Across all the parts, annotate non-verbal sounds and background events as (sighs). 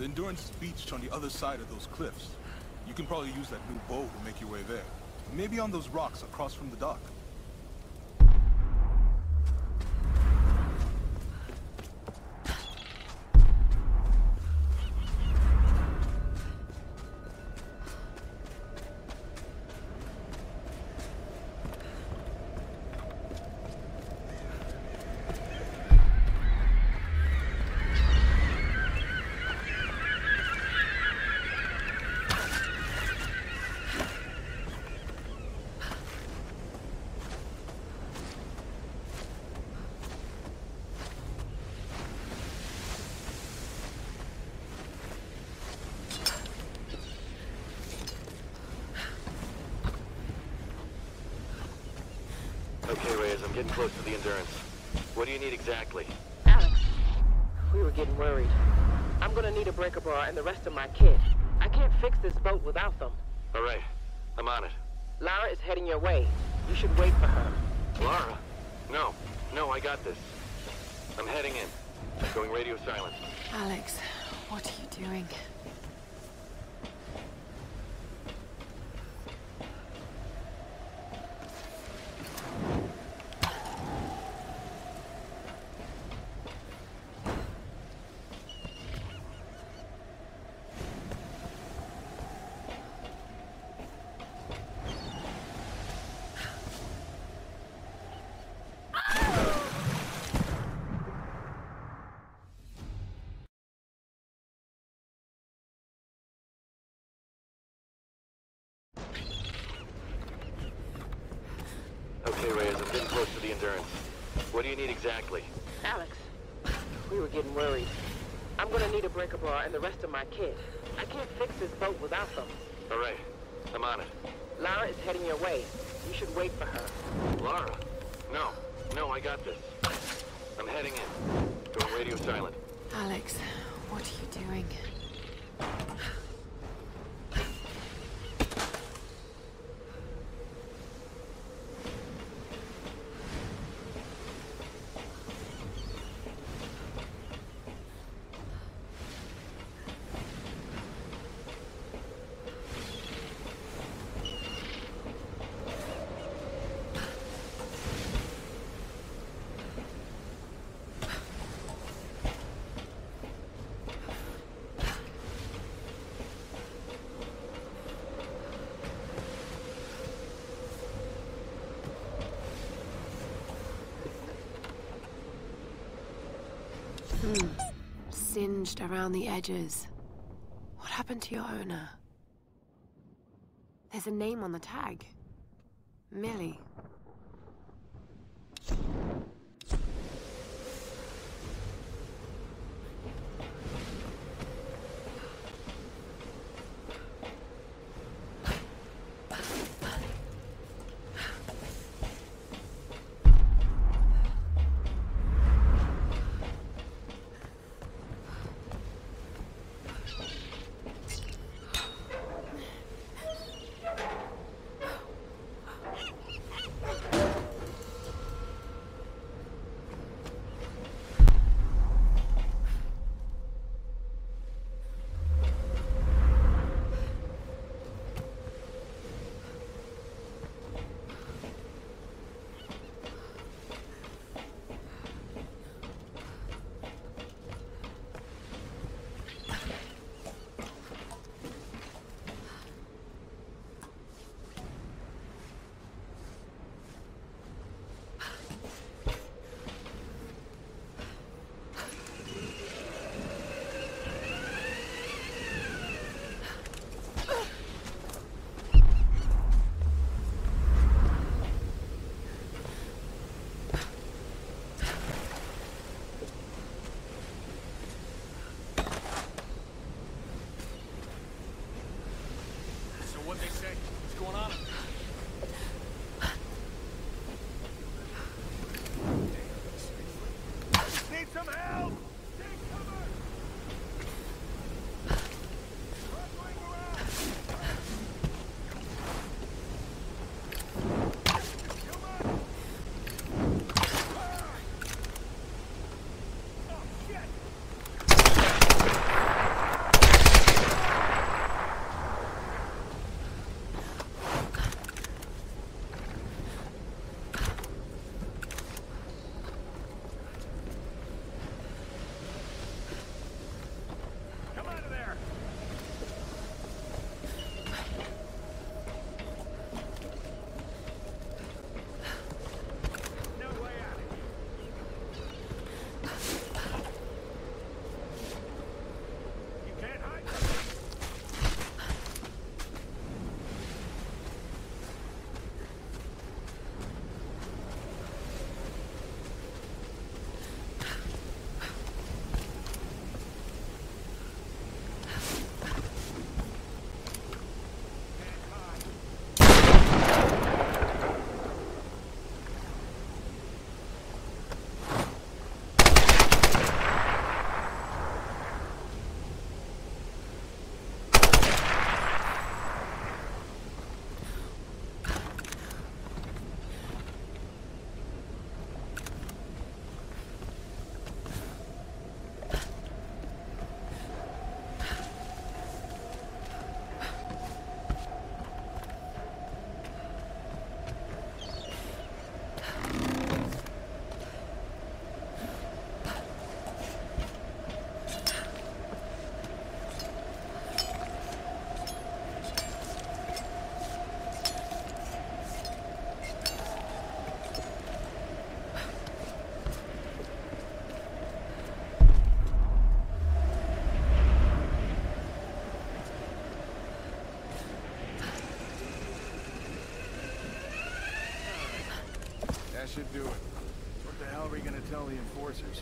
The Endurance is beached on the other side of those cliffs. You can probably use that new bow to make your way there. Maybe on those rocks across from the dock. Okay, Reyes, I'm getting close to the Endurance. What do you need exactly? Alex, we were getting worried. I'm gonna need a breaker bar and the rest of my kit. I can't fix this boat without them. All right, I'm on it. Lara is heading your way. You should wait for her. Lara? No, no, I got this. I'm heading in. Going radio silent. Alex, what are you doing? Okay, Reyes, I'm getting close to the Endurance. What do you need exactly? Alex, we were getting worried. I'm gonna need a breaker bar and the rest of my kit. I can't fix this boat without them. All right, I'm on it. Lara is heading your way. You should wait for her. Lara? No, no, I got this. I'm heading in. Going radio silent. Alex, what are you doing? Hmm. Around the edges. What happened to your owner? There's a name on the tag. Millie. Should do it. What the hell are we gonna tell the enforcers?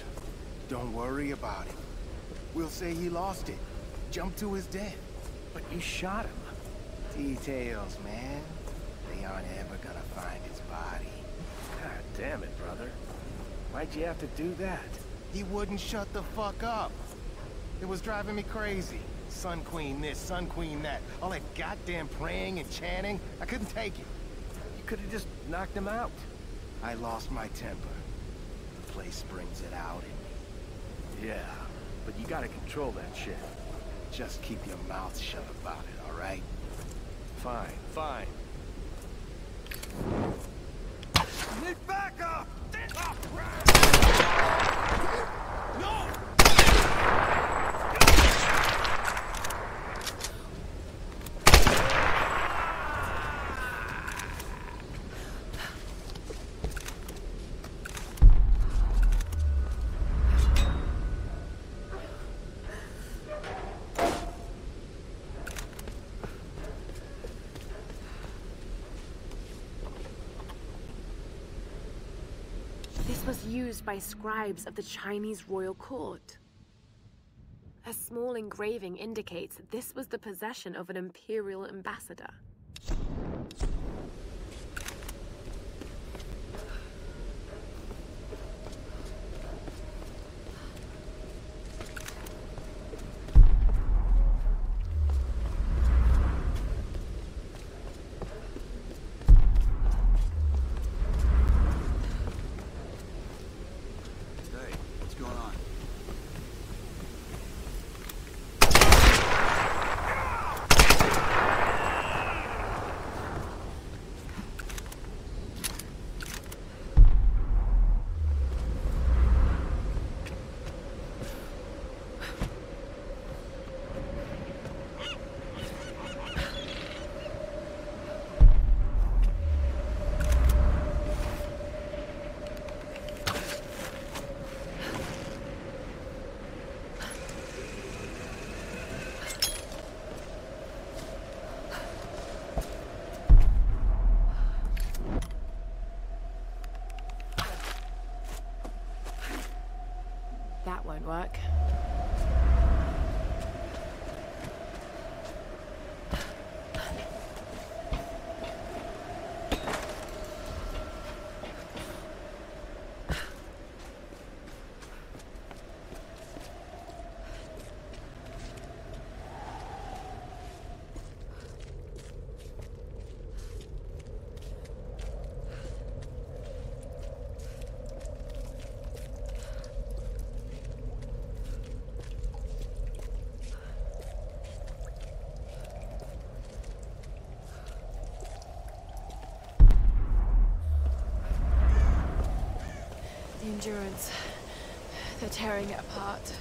Don't worry about it. We'll say he lost it. Jumped to his death. But you shot him. Details, man. They aren't ever gonna find his body. God damn it, brother. Why'd you have to do that? He wouldn't shut the fuck up. It was driving me crazy. Sun Queen this, Sun Queen that. All that goddamn praying and chanting. I couldn't take it. You could have just knocked him out. I lost my temper. The place brings it out in me. Yeah, but you gotta control that shit. Just keep your mouth shut about it, alright? Fine, fine. Need backup! This was used by scribes of the Chinese royal court. A small engraving indicates this was the possession of an imperial ambassador. Hey, what's going on? That won't work. The endurance. They're tearing it apart.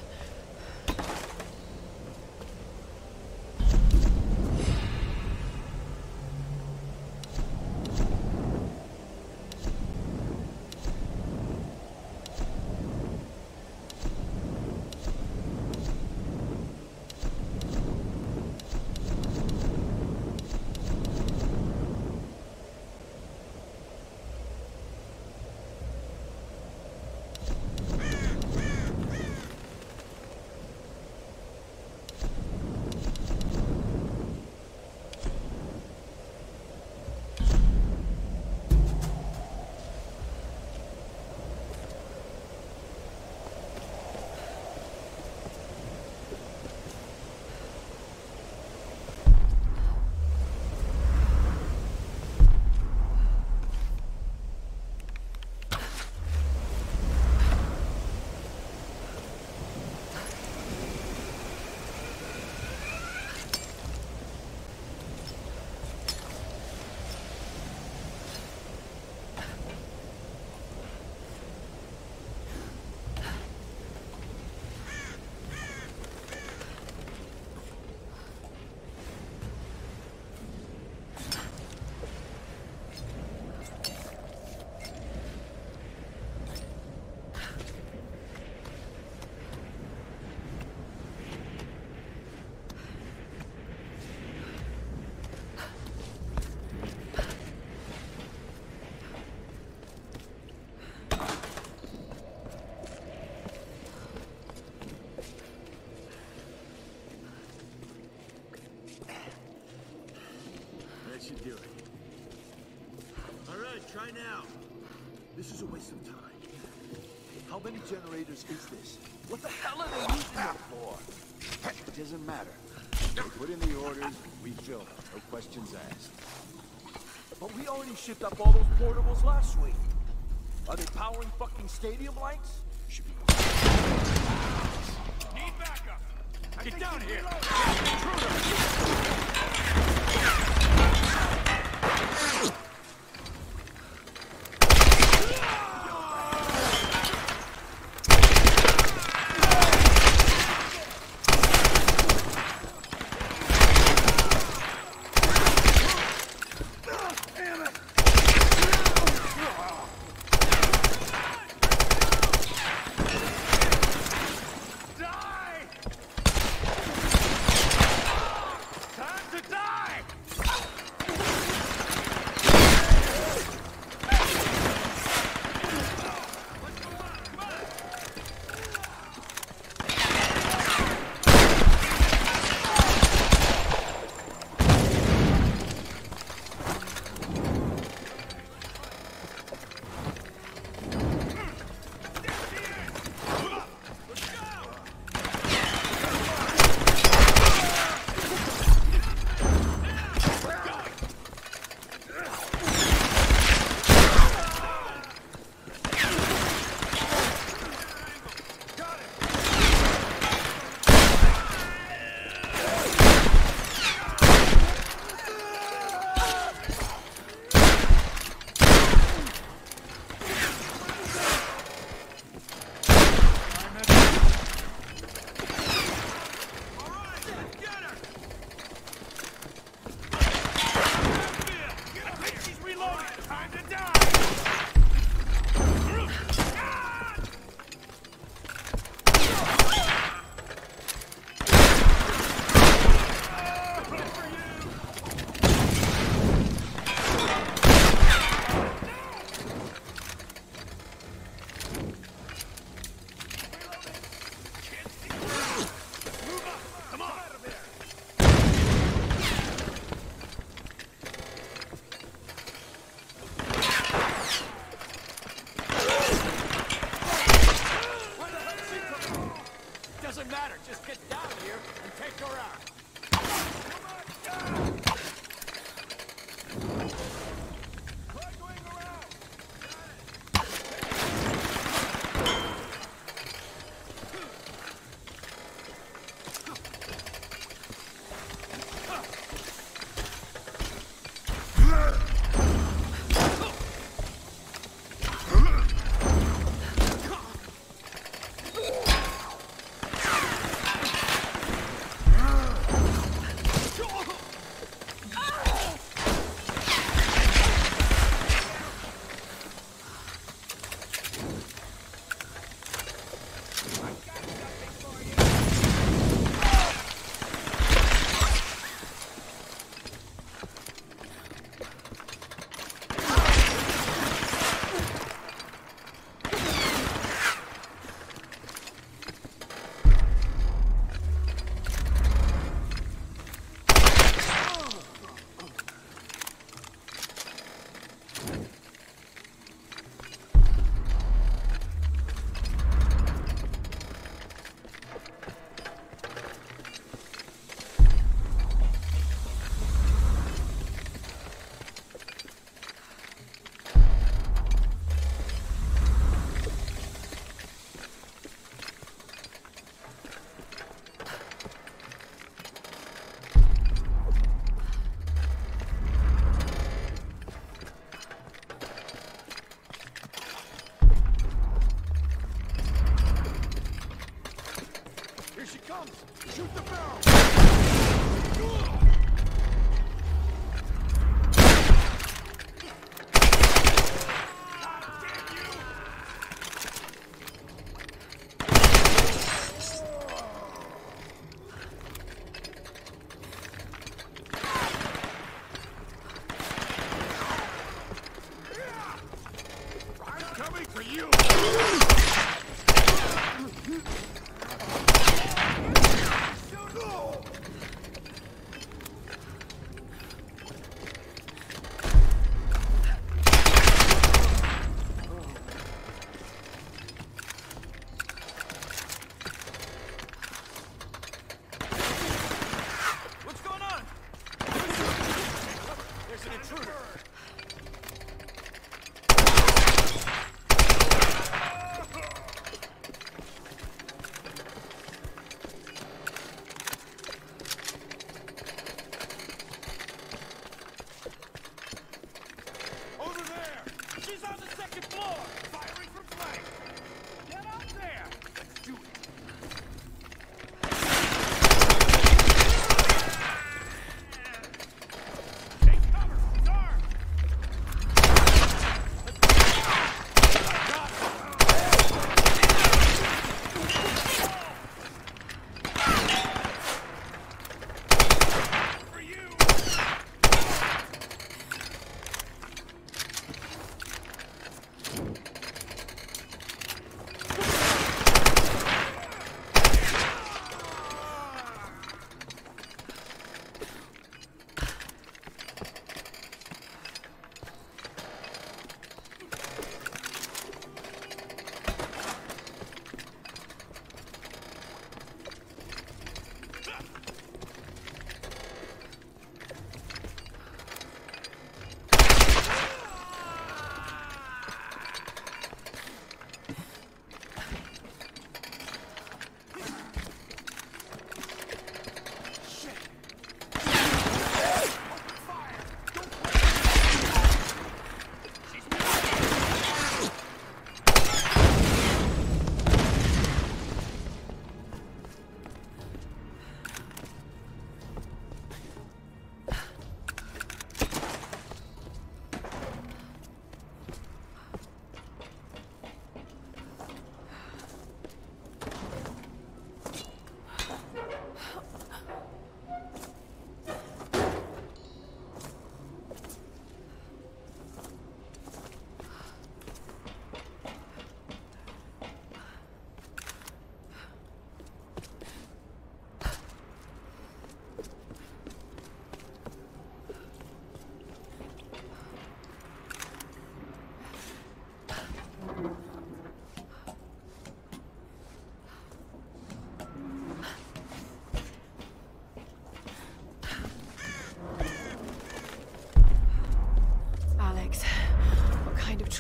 Try now. This is a waste of time. How many generators is this? What the hell are they using them for? It doesn't matter. We put in the orders, we fill them, no questions asked. But we already shipped up all those portables last week. Are they powering fucking stadium lights? Should be Need backup! Get down here! Die!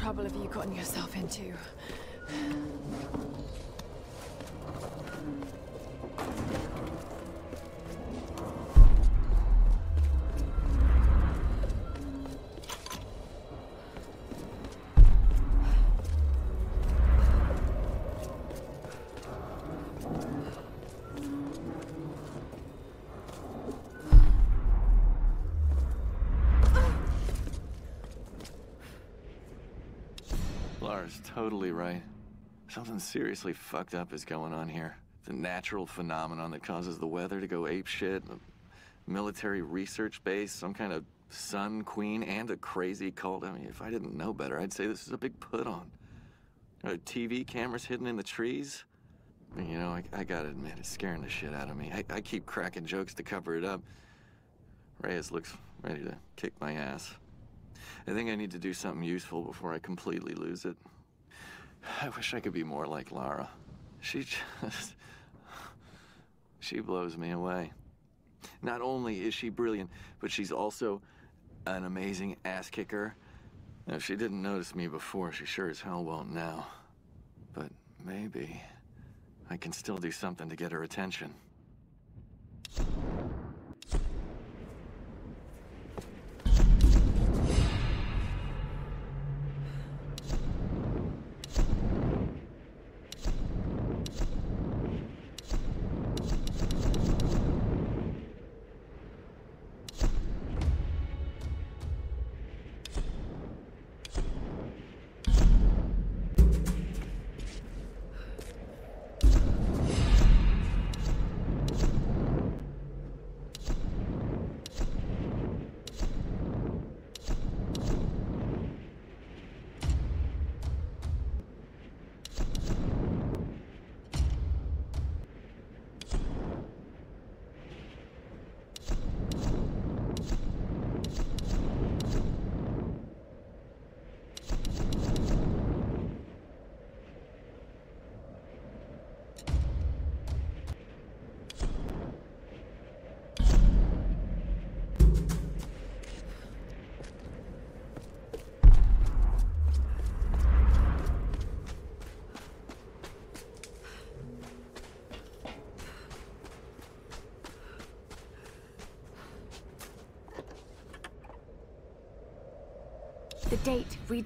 Trouble have you gotten yourself into? Lara's totally right. Something seriously fucked up is going on here. The natural phenomenon that causes the weather to go apeshit, a military research base, some kind of sun queen, and a crazy cult. I mean, if I didn't know better, I'd say this is a big put on. TV cameras hidden in the trees? You know, I, I gotta admit, it's scaring the shit out of me. I, I keep cracking jokes to cover it up. Reyes looks ready to kick my ass. I think I need to do something useful before I completely lose it. I wish I could be more like Lara. She just. She blows me away. Not only is she brilliant, but she's also an amazing ass kicker. If she didn't notice me before, she sure as hell won't now. But maybe I can still do something to get her attention.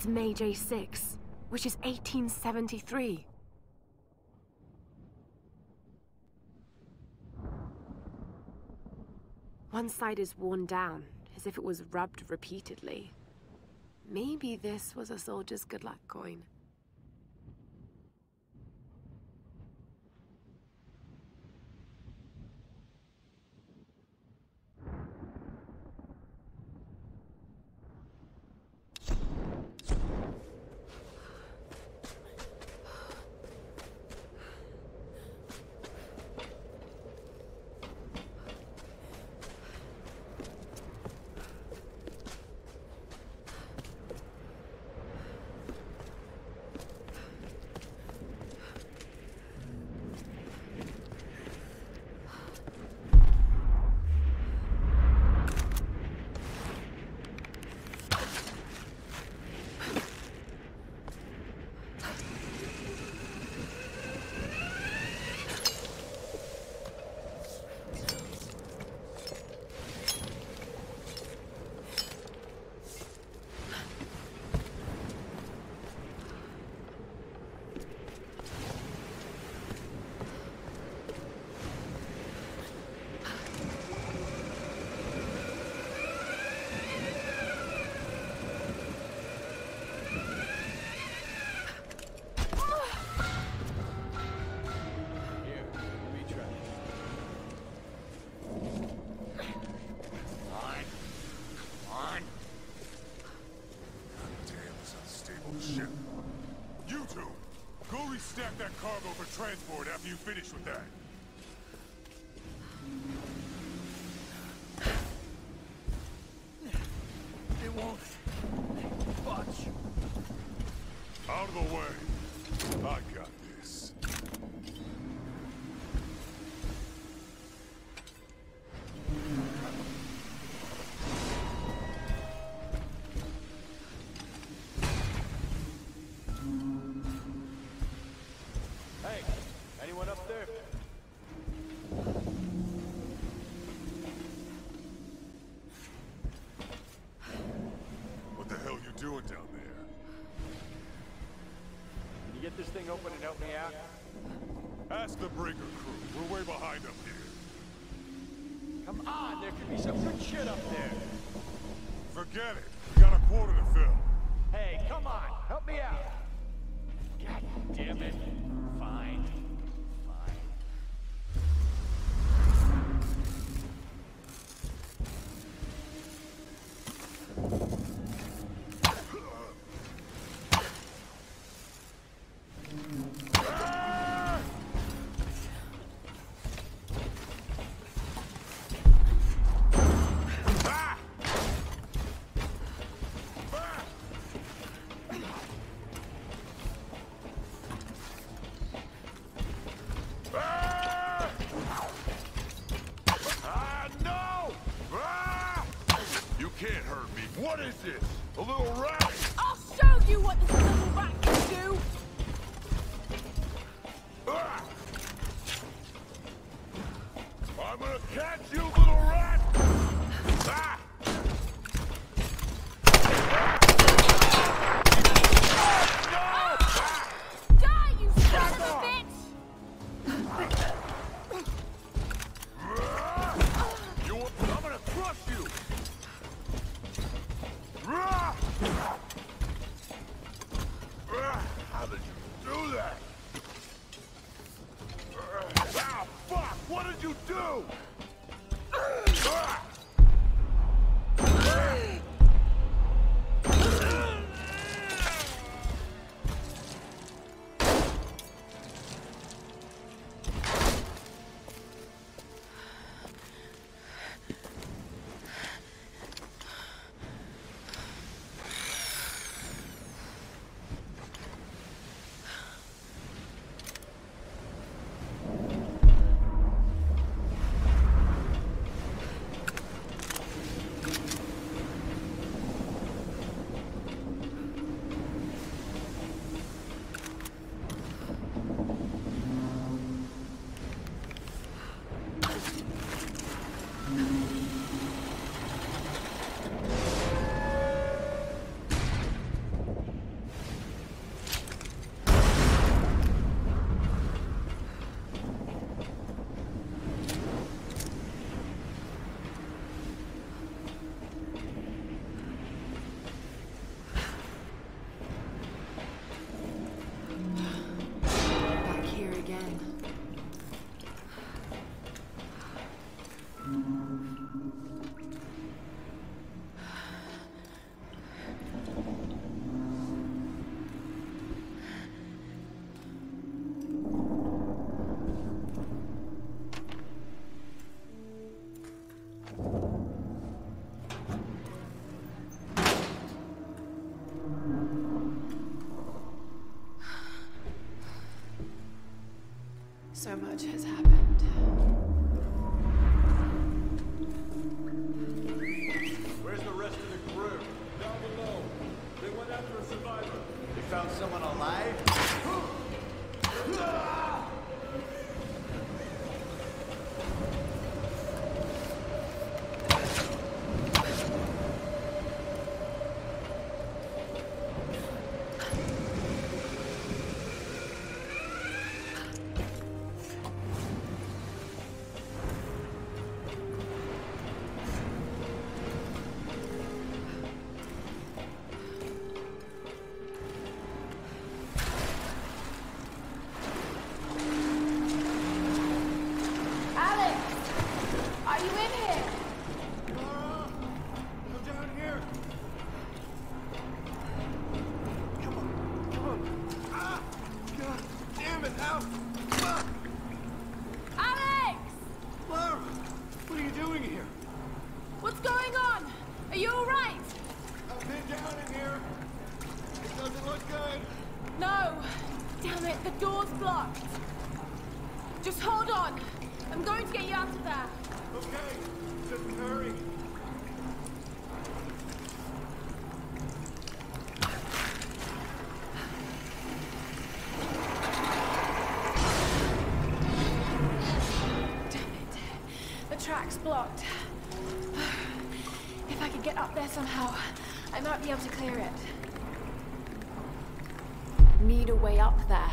Reads Meiji 6, which is 1873. One side is worn down, as if it was rubbed repeatedly. Maybe this was a soldier's good luck coin. doing down there? Can you get this thing open and help me out? Ask the breaker crew. We're way behind up here. Come on, there could be some good shit up there. Forget it. We got a quarter to fill. Hey, come on. Help me out. God damn it. So much has happened. somehow. I might be able to clear it. Need a way up there.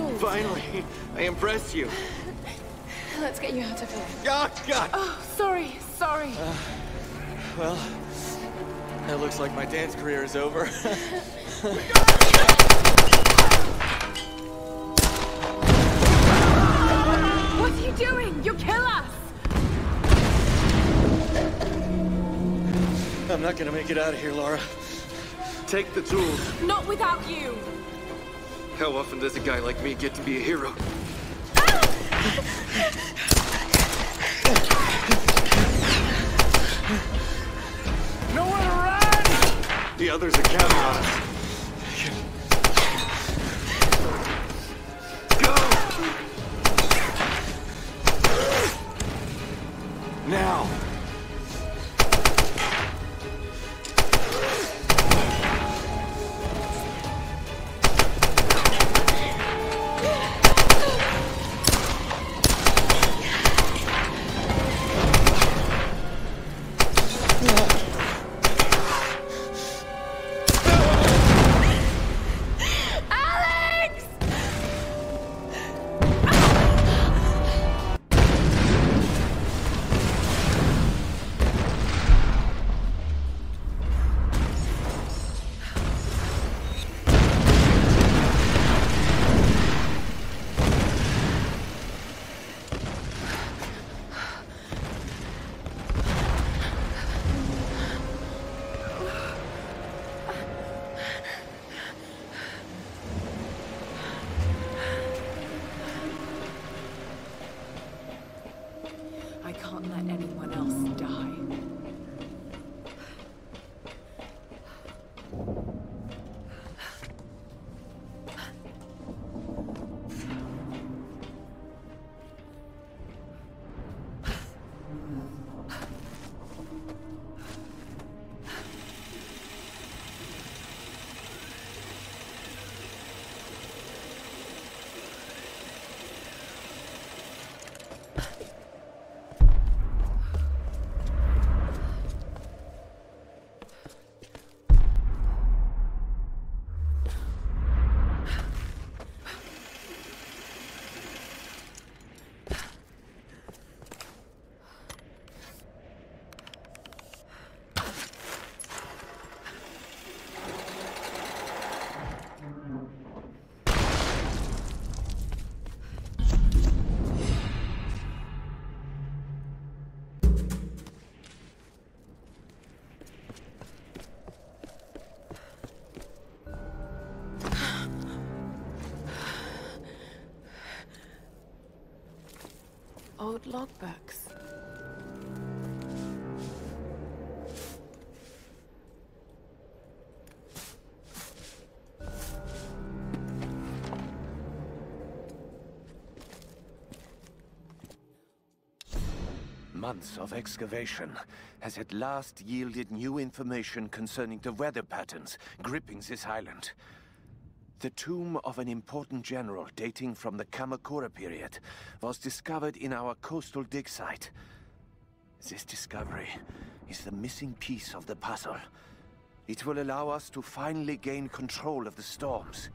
Oh, Finally, I impressed you. Let's get you out of here. Oh, God. Oh, sorry, sorry. Uh, well, that looks like my dance career is over. (laughs) (laughs) I'm not gonna make it out of here, Lara. Take the tools. Not without you! How often does a guy like me get to be a hero? Nowhere to run! The others are counting on us. Old logbooks. Months of excavation has at last yielded new information concerning the weather patterns gripping this island. The tomb of an important general dating from the Kamakura period was discovered in our coastal dig site. This discovery is the missing piece of the puzzle. It will allow us to finally gain control of the storms.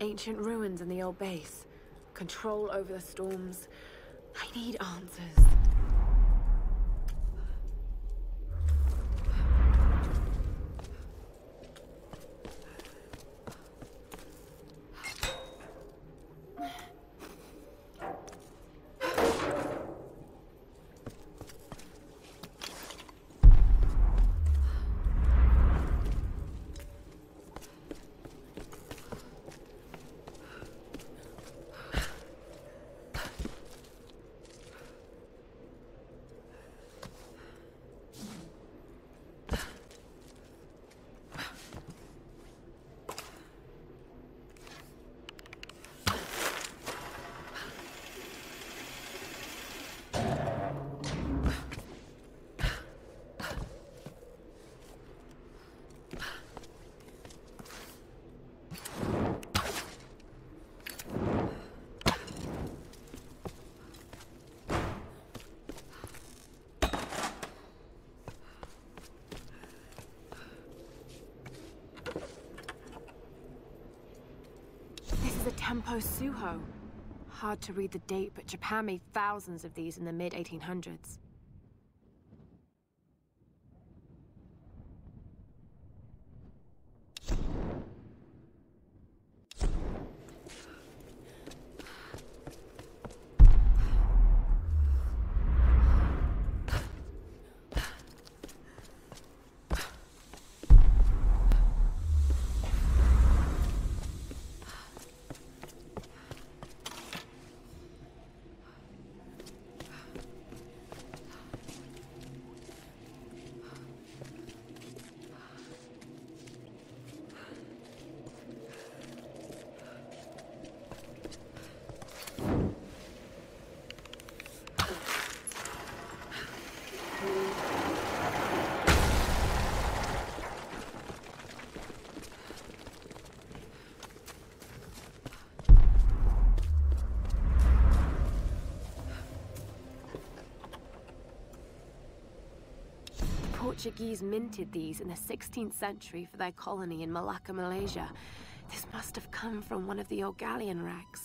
Ancient ruins in the old base. Control over the storms. I need answers. Tenpo Tsuho. Hard to read the date, but Japan made thousands of these in the mid-1800s. The Portuguese minted these in the 16th century for their colony in Malacca, Malaysia. This must have come from one of the old galleon wrecks.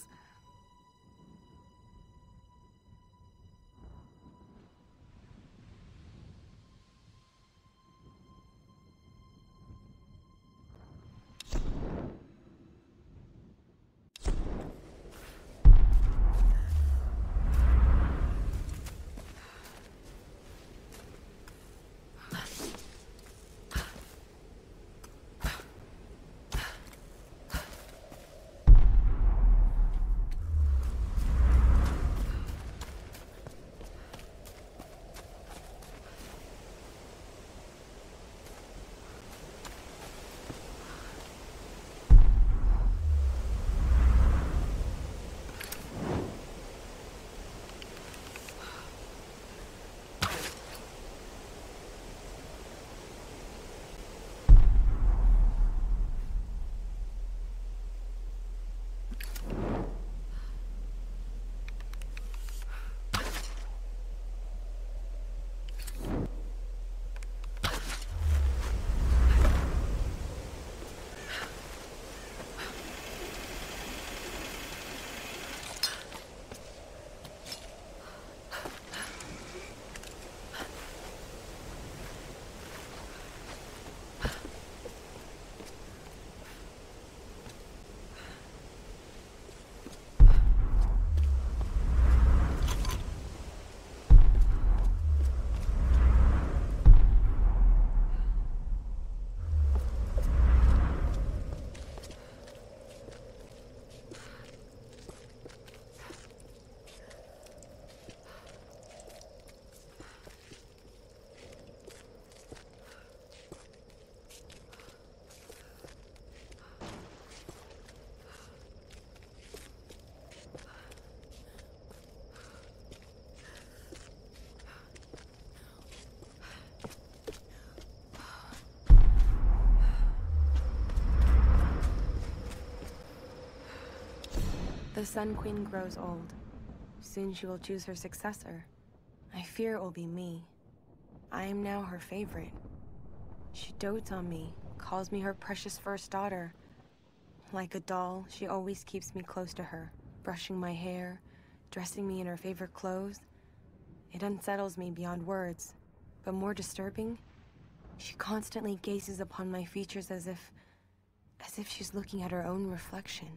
The Sun Queen grows old. Soon she will choose her successor. I fear it will be me. I am now her favorite. She dotes on me, calls me her precious first daughter. Like a doll, she always keeps me close to her, brushing my hair, dressing me in her favorite clothes. It unsettles me beyond words, but more disturbing, she constantly gazes upon my features as if... as if she's looking at her own reflection.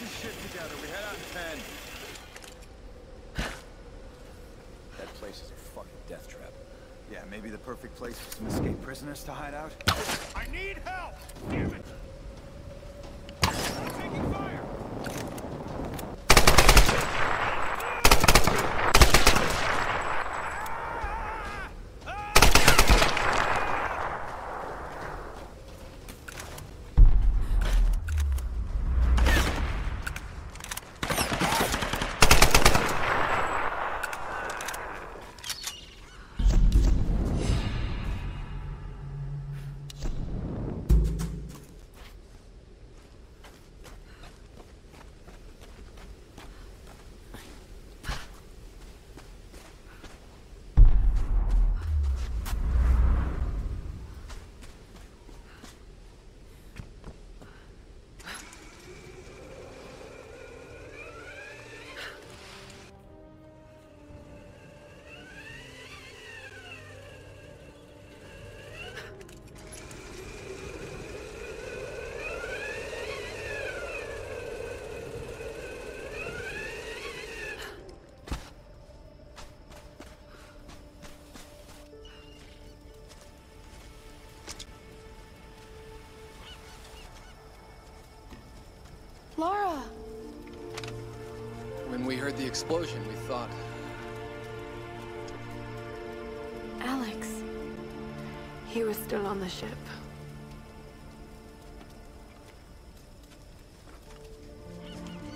Get your shit together. We head out in 10. That place is a fucking death trap. Yeah, maybe the perfect place for some escaped prisoners to hide out. I need help! Heard the explosion, we thought... Alex. He was still on the ship.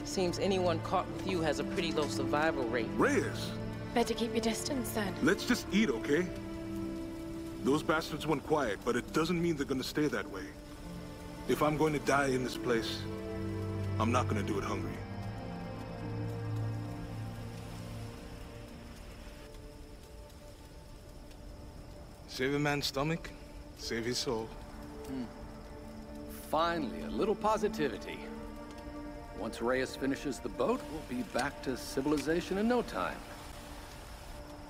Seems anyone caught with you has a pretty low survival rate. Reyes, Better keep your distance then. let's just eat, okay? Those bastards went quiet, but it doesn't mean they're gonna stay that way. If I'm going to die in this place, I'm not gonna do it hungry. Save a man's stomach, save his soul. Hmm. Finally, a little positivity. Once Reyes finishes the boat, we'll be back to civilization in no time.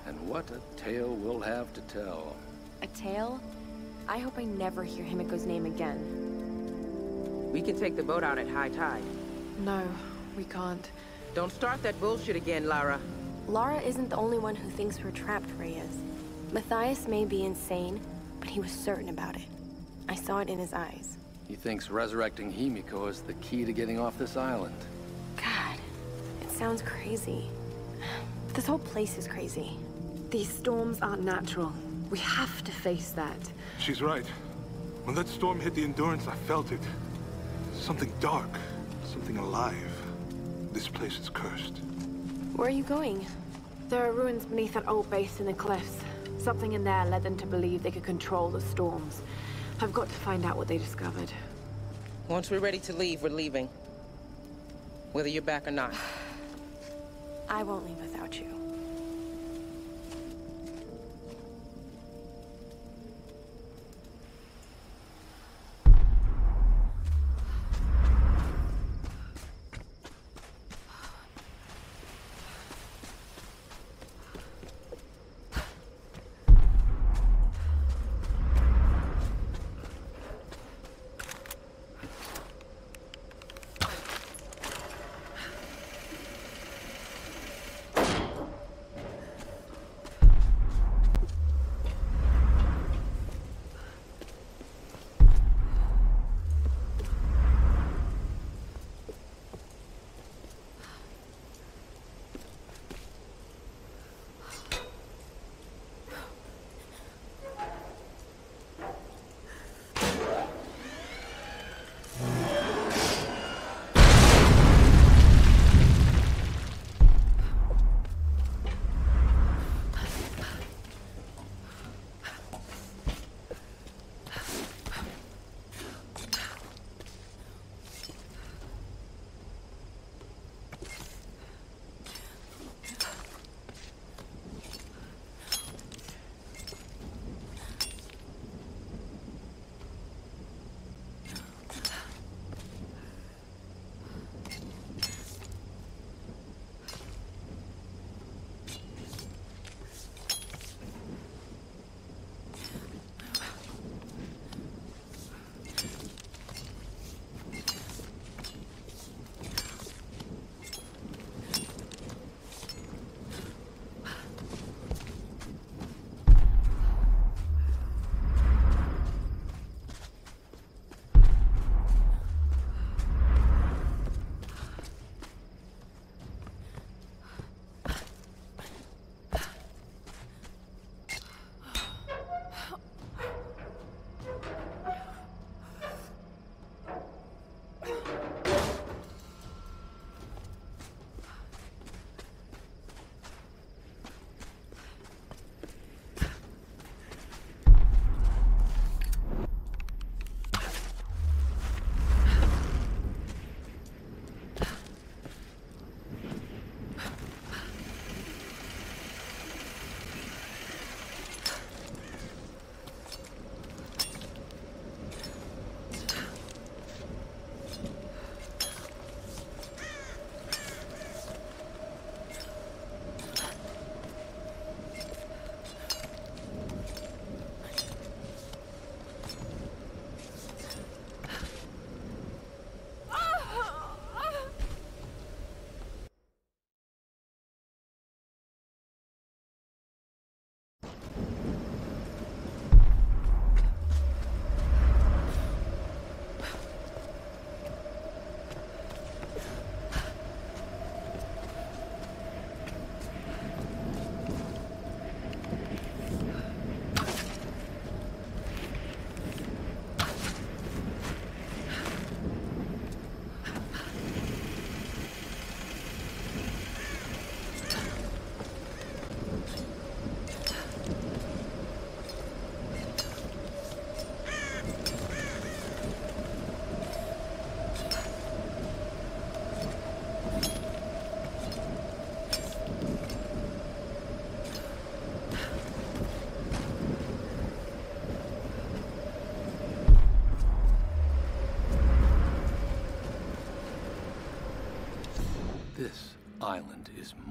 And what a tale we'll have to tell. A tale? I hope I never hear Himiko's name again. We can take the boat out at high tide. No, we can't. Don't start that bullshit again, Lara. Lara isn't the only one who thinks we're trapped, Reyes. Matthias may be insane, but he was certain about it. I saw it in his eyes. He thinks resurrecting Himiko is the key to getting off this island. God, it sounds crazy. This whole place is crazy. These storms aren't natural. We have to face that. She's right. When that storm hit the Endurance, I felt it. Something dark, something alive. This place is cursed. Where are you going? There are ruins beneath that old base in the cliffs. Something in there led them to believe they could control the storms. I've got to find out what they discovered. Once we're ready to leave, we're leaving. Whether you're back or not. (sighs) I won't leave without you.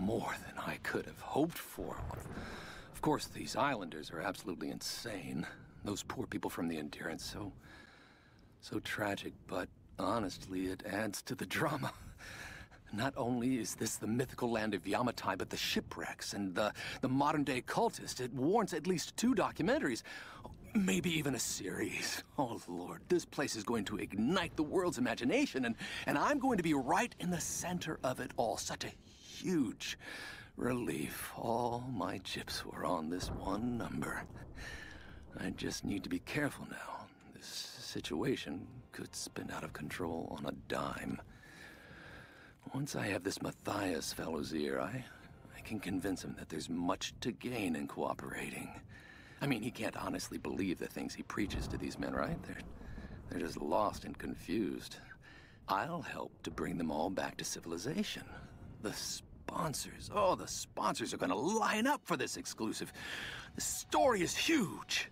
More than I could have hoped for. Of course, these islanders are absolutely insane. Those poor people from the Endurance, so... so tragic, but honestly, it adds to the drama. (laughs) Not only is this the mythical land of Yamatai, but the shipwrecks and the, the modern-day cultist. It warrants at least two documentaries. Maybe even a series. (laughs) Oh, Lord, this place is going to ignite the world's imagination, and, and I'm going to be right in the center of it all. Such a huge relief. All my chips were on this one number. I just need to be careful now. This situation could spin out of control on a dime. Once I have this Matthias fellow's ear, I, I can convince him that there's much to gain in cooperating. I mean, he can't honestly believe the things he preaches to these men, right? They're, they're just lost and confused. I'll help to bring them all back to civilization. The sponsors, oh, the sponsors are gonna line up for this exclusive. The story is huge.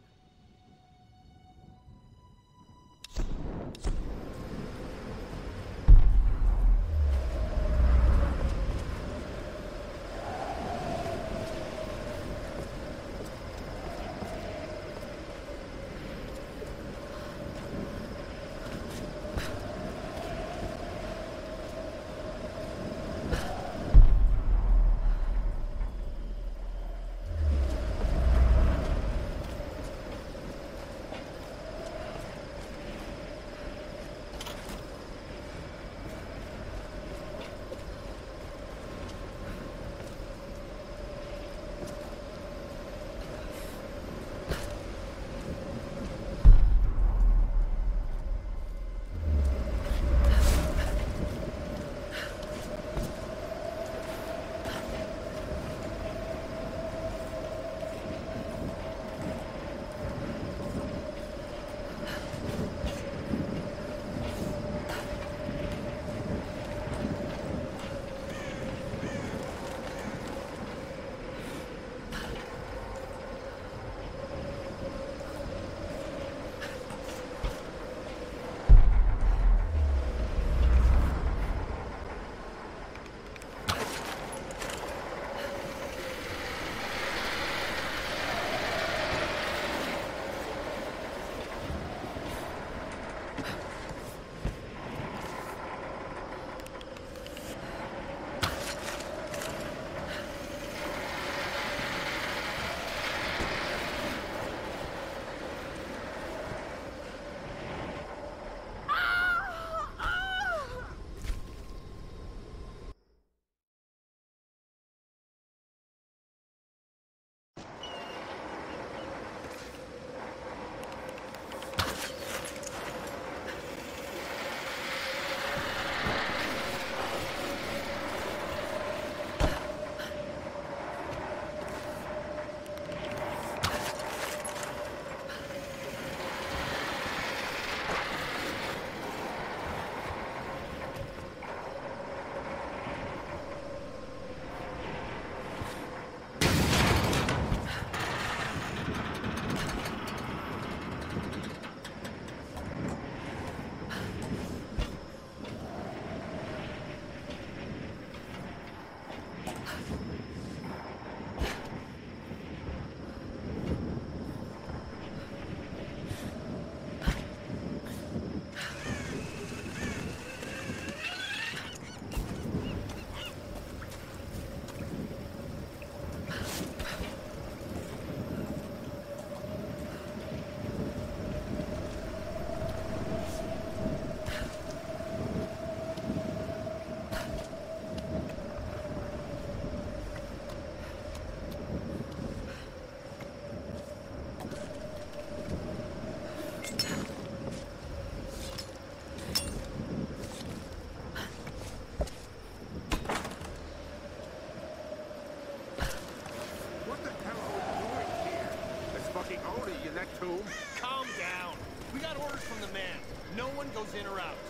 Goes in or out.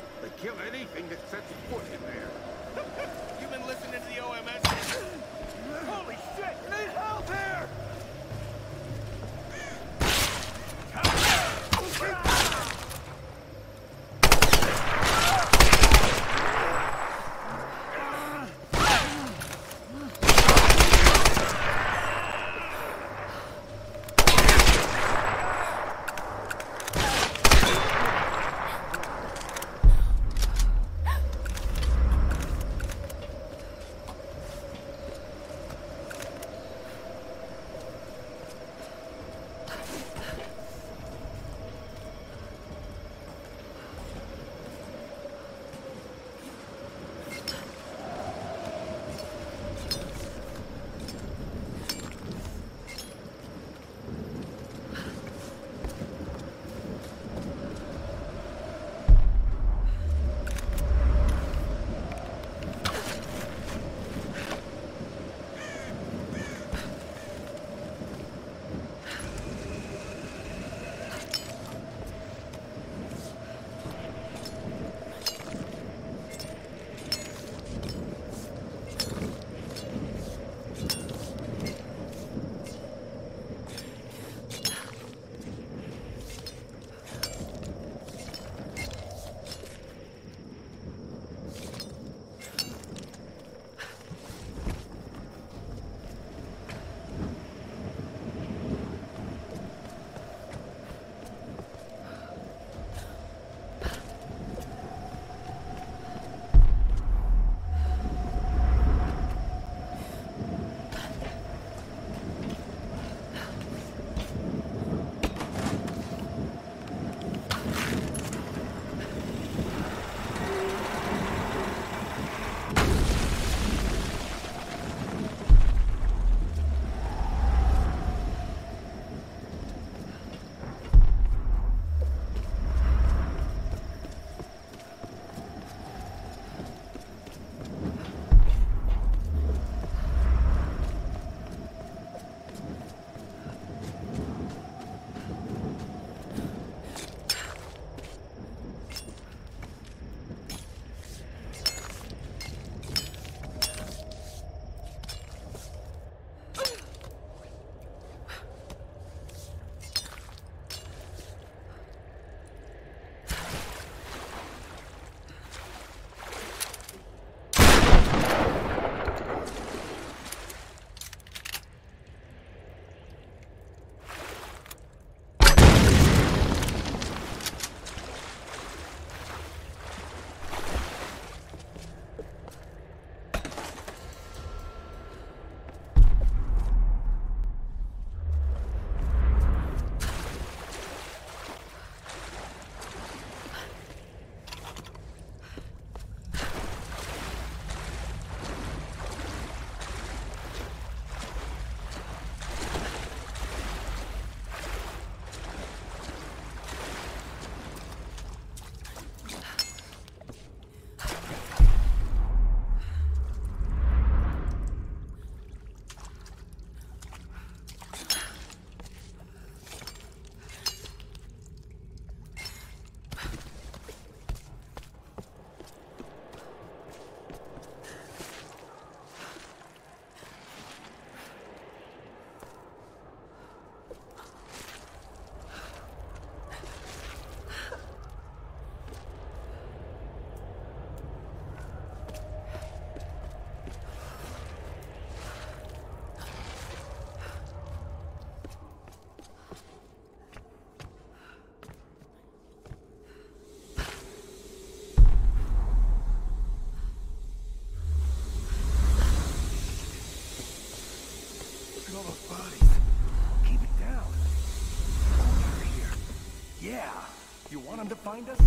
You to find us?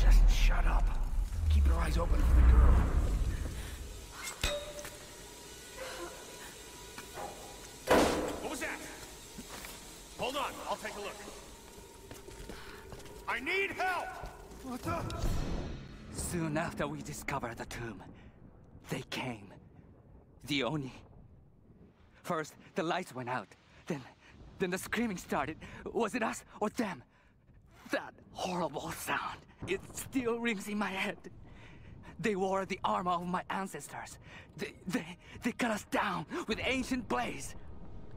Just shut up. Keep your eyes open for the girl. What was that? Hold on, I'll take a look. I need help! What the? Soon after we discovered the tomb, they came. The Oni. First, the lights went out. Then, then the screaming started. Was it us or them? Horrible sound. It still rings in my head. They wore the armor of my ancestors. They, they, they cut us down with ancient blades.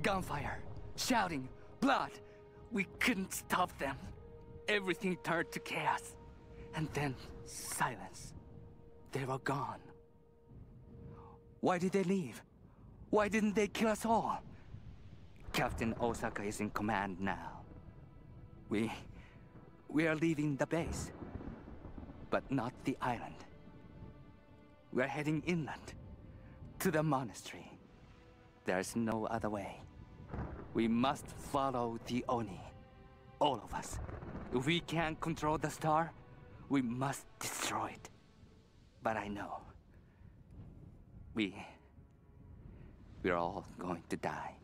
Gunfire, shouting, blood. We couldn't stop them. Everything turned to chaos. And then silence. They were gone. Why did they leave? Why didn't they kill us all? Captain Osaka is in command now. We... we are leaving the base. But not the island. We're heading inland. To the monastery. There's no other way. We must follow the Oni. All of us. If we can't control the star, we must destroy it. But I know. We... We're all going to die.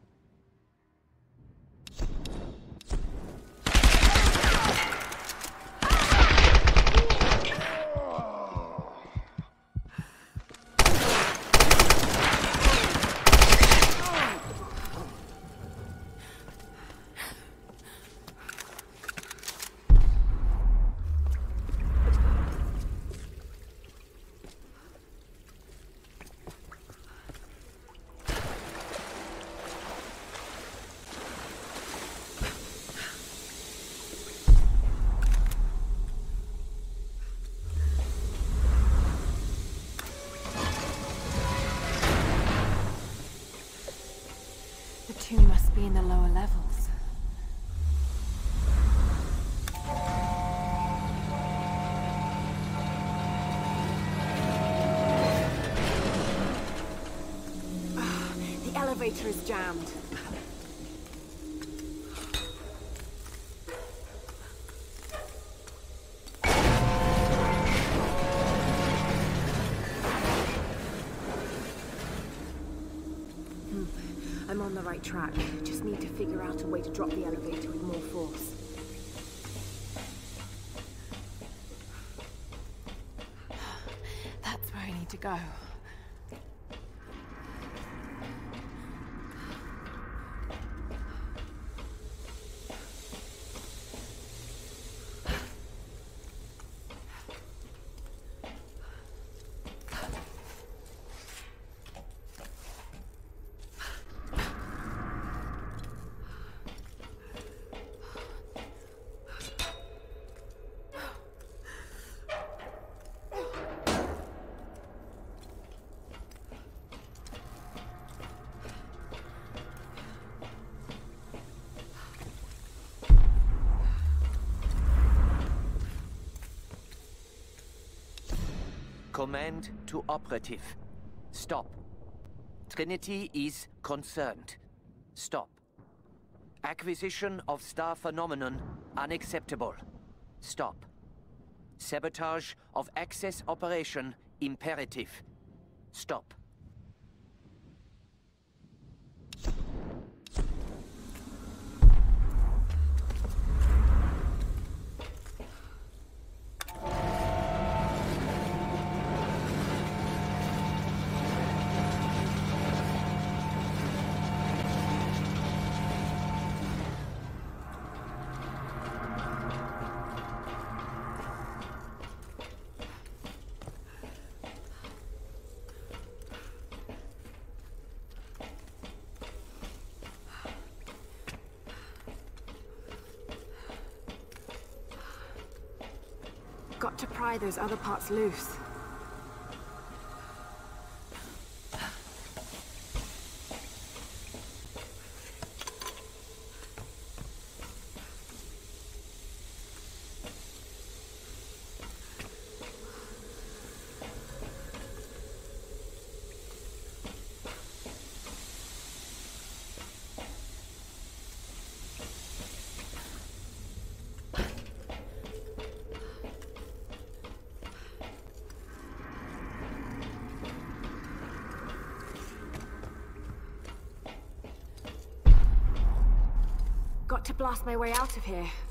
Elevator is jammed. Hmm. I'm on the right track. Just need to figure out a way to drop the elevator with more force. That's where I need to go. Command to operative. Stop. Trinity is concerned. Stop. Acquisition of star phenomenon unacceptable. Stop. Sabotage of access operation imperative. Stop. Got to pry those other parts loose. Blast my way out of here.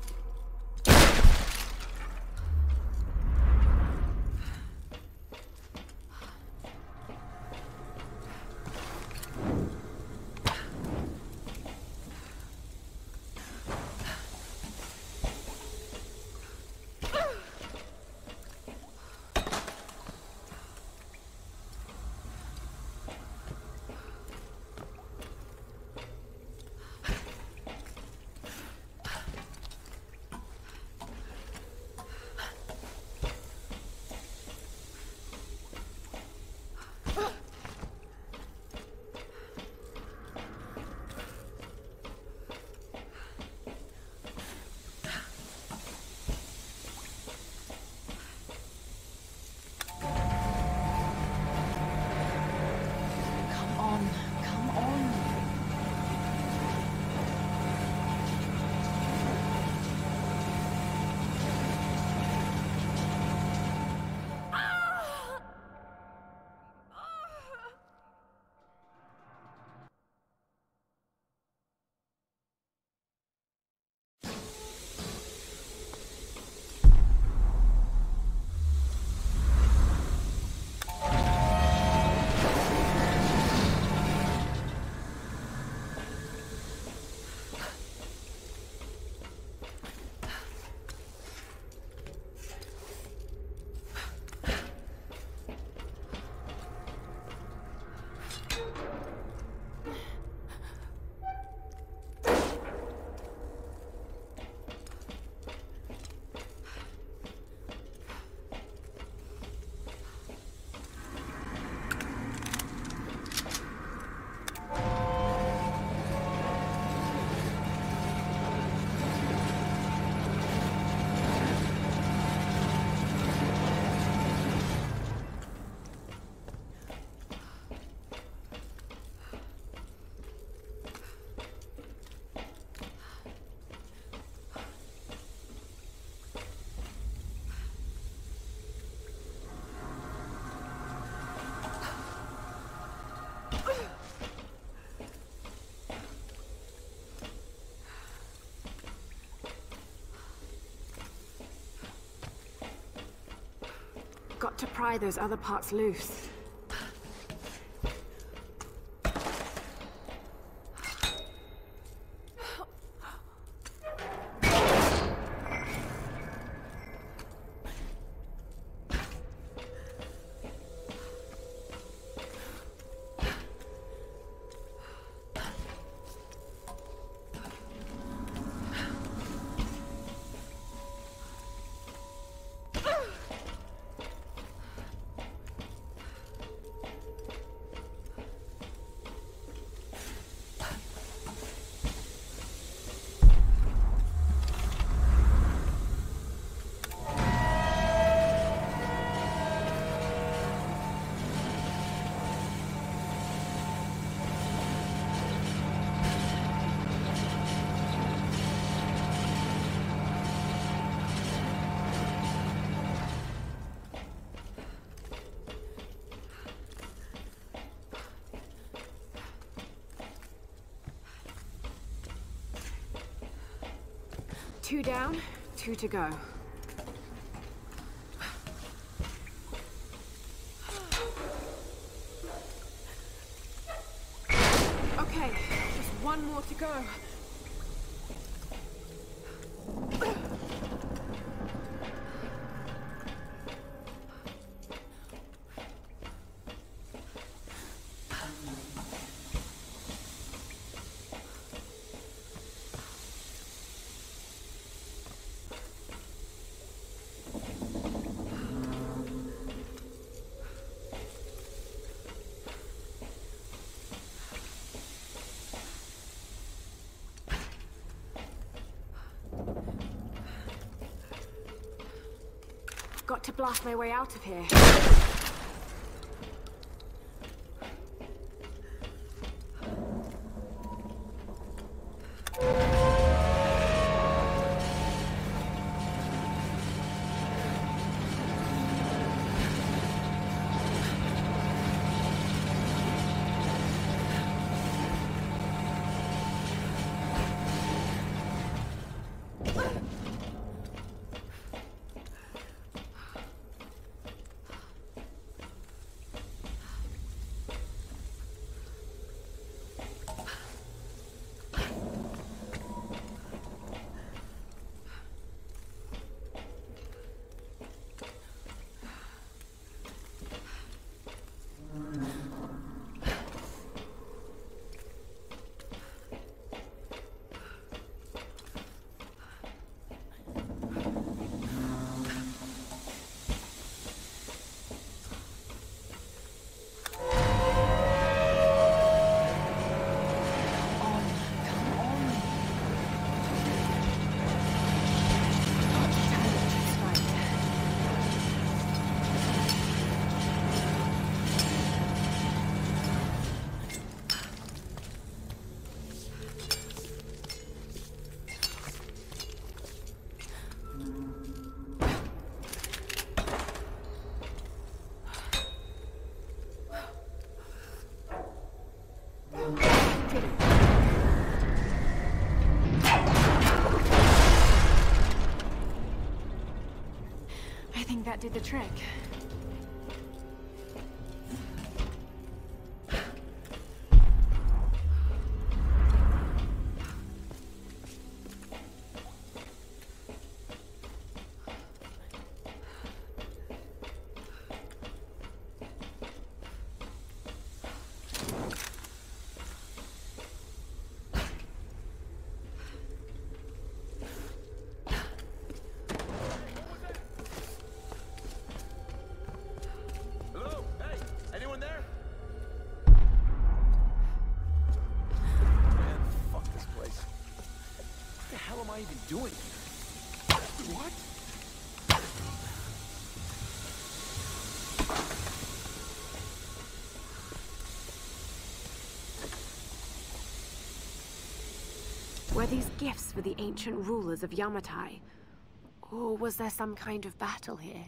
To pry those other parts loose. Two down, two to go. Okay, just one more to go. My way out of here. Did the trick. These gifts for the ancient rulers of Yamatai? Or was there some kind of battle here?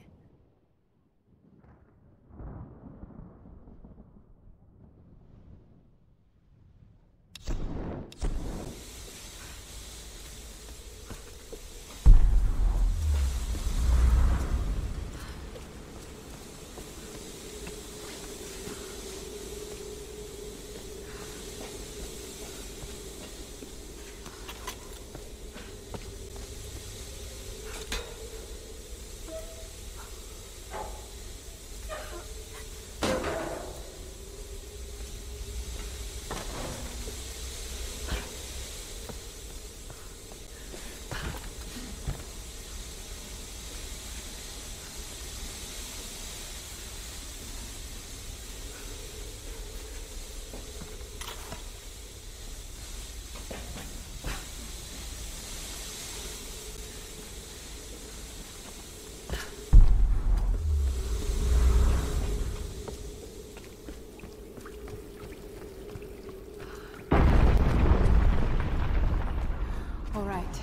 All right,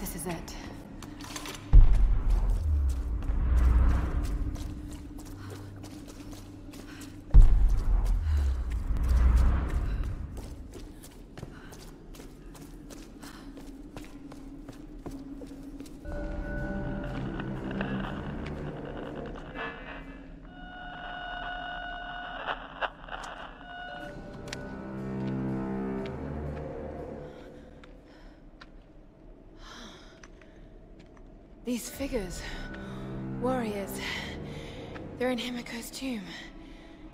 this is it. These figures. Warriors. They're in Himiko's tomb.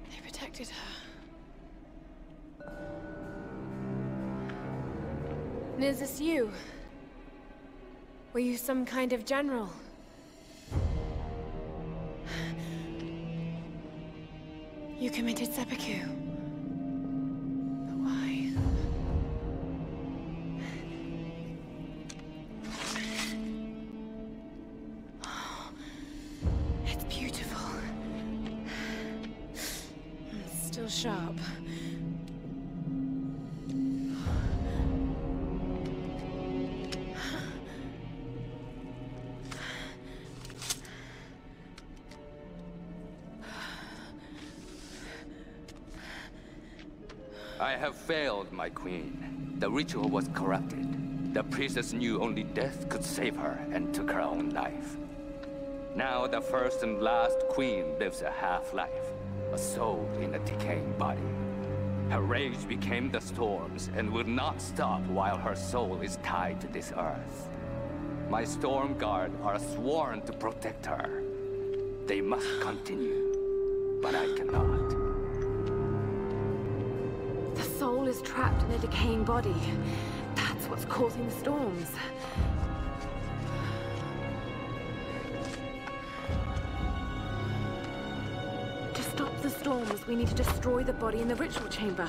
They protected her. And is this you? Were you some kind of general? Queen. The ritual was corrupted. The priestess knew only death could save her and took her own life. Now the first and last queen lives a half-life, a soul in a decaying body. Her rage became the storms and will not stop while her soul is tied to this earth. My storm guard are sworn to protect her. They must continue, but I cannot. A decaying body. That's what's causing the storms. To stop the storms, we need to destroy the body in the ritual chamber.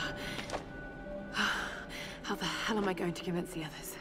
(sighs) How the hell am I going to convince the others?